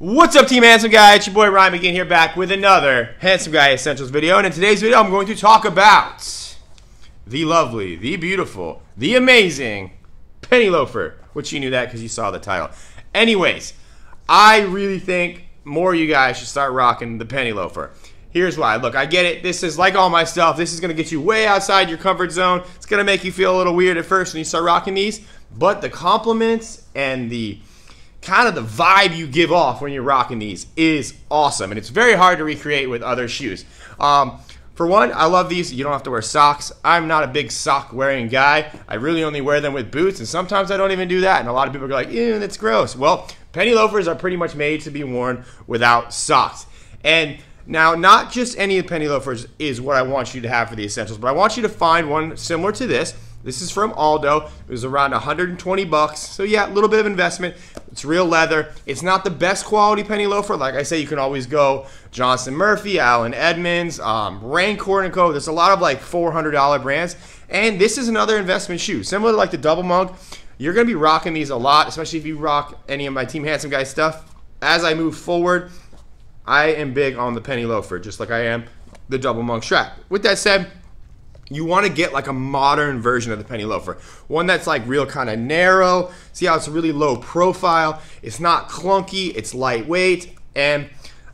What's up, Team Handsome Guy? It's your boy Ryan Magin here back with another Handsome Guy Essentials video. And in today's video, I'm going to talk about the lovely, the beautiful, the amazing Penny Loafer, which you knew that because you saw the title. Anyways, I really think more of you guys should start rocking the Penny Loafer. Here's why. Look, I get it. This is like all my stuff. This is going to get you way outside your comfort zone. It's going to make you feel a little weird at first when you start rocking these. But the compliments and the kind of the vibe you give off when you're rocking these is awesome. And it's very hard to recreate with other shoes. Um, for one, I love these. You don't have to wear socks. I'm not a big sock wearing guy. I really only wear them with boots, and sometimes I don't even do that. And a lot of people are like, ew, that's gross. Well, penny loafers are pretty much made to be worn without socks. And now, not just any of penny loafers is what I want you to have for the essentials, but I want you to find one similar to this this is from Aldo. It was around 120 bucks. So yeah, a little bit of investment. It's real leather. It's not the best quality penny loafer. Like I say, you can always go Johnston Murphy, Allen Edmonds, um, Rancourt & Co. There's a lot of like $400 brands. And this is another investment shoe. Similar to like the Double Monk. You're going to be rocking these a lot, especially if you rock any of my Team Handsome Guy stuff. As I move forward, I am big on the penny loafer, just like I am the Double Monk strap. With that said, you want to get like a modern version of the penny loafer. One that's like real kind of narrow. See how it's really low profile? It's not clunky it's lightweight and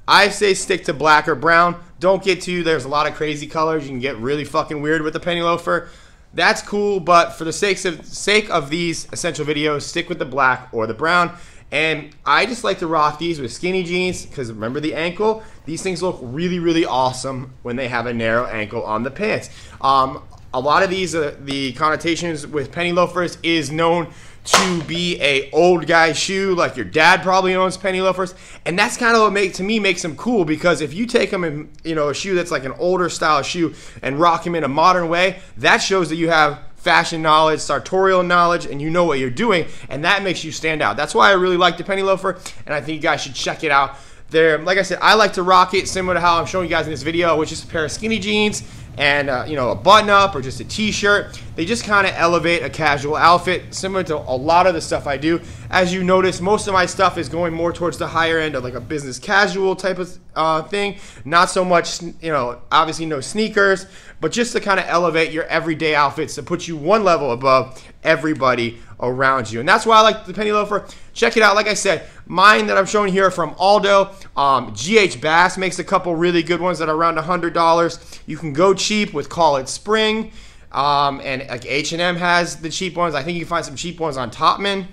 i say stick to black or brown. Don't get too there's a lot of crazy colors. You can get really fucking weird with the penny loafer. That's cool but for the sake of sake of these essential videos stick with the black or the brown and I just like to rock these with skinny jeans because remember the ankle? These things look really, really awesome when they have a narrow ankle on the pants. Um, a lot of these, uh, the connotations with penny loafers is known to be a old guy shoe like your dad probably owns penny loafers and that's kind of what make to me makes them cool because if you take them in you know a shoe that's like an older style shoe and rock them in a modern way that shows that you have fashion knowledge, sartorial knowledge, and you know what you're doing, and that makes you stand out. That's why I really like the penny loafer, and I think you guys should check it out. There, like I said, I like to rock it similar to how I'm showing you guys in this video, which is a pair of skinny jeans and uh, you know a button up or just a t-shirt. They just kind of elevate a casual outfit similar to a lot of the stuff i do. As you notice most of my stuff is going more towards the higher end of like a business casual type of uh, thing. Not so much you know obviously no sneakers but just to kind of elevate your everyday outfits to put you one level above everybody around you. And that's why i like the penny loafer. Check it out. Like i said mine that i'm showing here from aldo. Um, gh bass makes a couple really good ones that are around $100 you can go cheap with call it spring um, and like h&m has the cheap ones. I think you can find some cheap ones on topman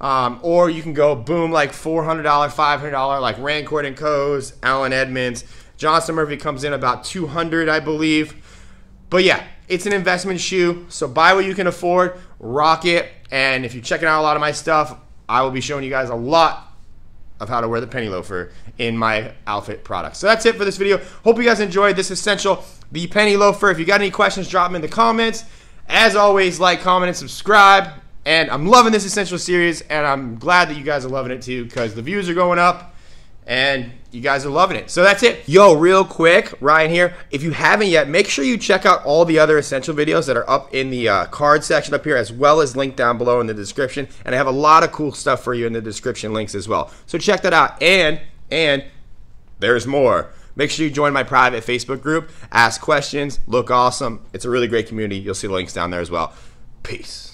um, or you can go boom like $400 $500 like rancourt and co's allen edmonds. Johnston murphy comes in about 200 i believe. But yeah it's an investment shoe so buy what you can afford rock it and if you're checking out a lot of my stuff i will be showing you guys a lot of how to wear the penny loafer in my outfit products. So that's it for this video. Hope you guys enjoyed this essential, the penny loafer. If you got any questions, drop them in the comments. As always, like, comment, and subscribe. And I'm loving this essential series, and I'm glad that you guys are loving it too because the views are going up and you guys are loving it. So that's it. Yo, real quick, Ryan here. If you haven't yet, make sure you check out all the other essential videos that are up in the uh, card section up here, as well as linked down below in the description. And I have a lot of cool stuff for you in the description links as well. So check that out. And, and, there's more. Make sure you join my private Facebook group. Ask questions. Look awesome. It's a really great community. You'll see the links down there as well. Peace.